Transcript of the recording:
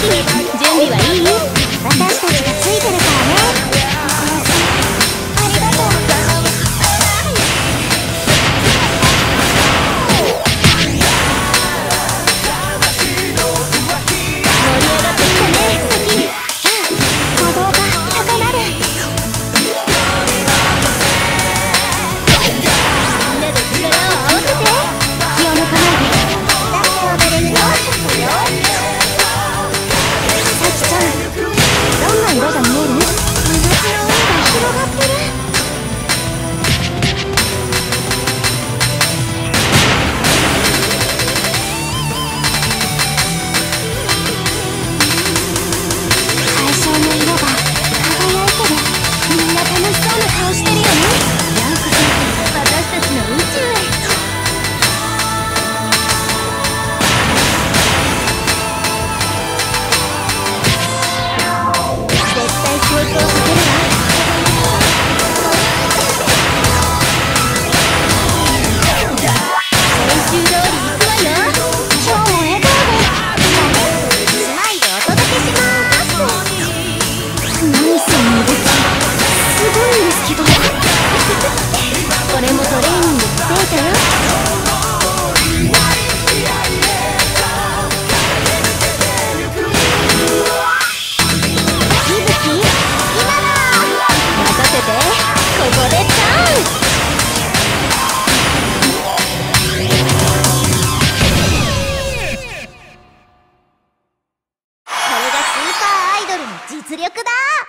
準備はいい？実力だ。